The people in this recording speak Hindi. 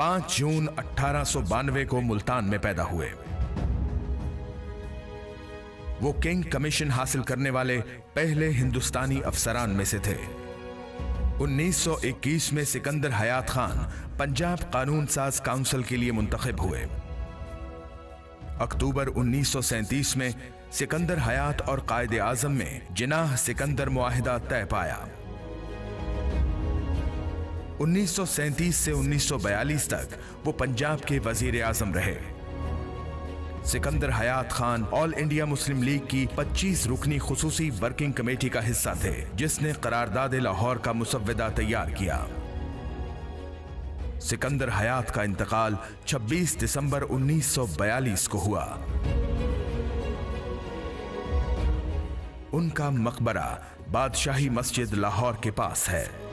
5 जून अठारह को मुल्तान में पैदा हुए। वो किंग कमीशन हासिल करने वाले पहले हिंदुस्तानी अफसरान में से थे। 1921 में सिकंदर हयात खान पंजाब कानून साज काउंसिल के लिए मुंतखब हुए। अक्टूबर 1937 में सिकंदर हयात और कायदे आज़म में जिनाह सिकंदर मुआहिदा तय पाया। 1937 से 1942 तक वो पंजाब के वज़ीर आज़म रहे। Sikandar Hayat Khan all India Muslim League की 25 रुकनी खसूसी वर्किंग कमेटी का हिस्सा थे, जिसने करारदाद लाहौर का मुसविदा तैयार किया। सिकंदर हयात का इंतकाल 26 दिसंबर 1942 को हुआ। उनका मकबरा बादशाही मस्जिद लाहौर के पास है।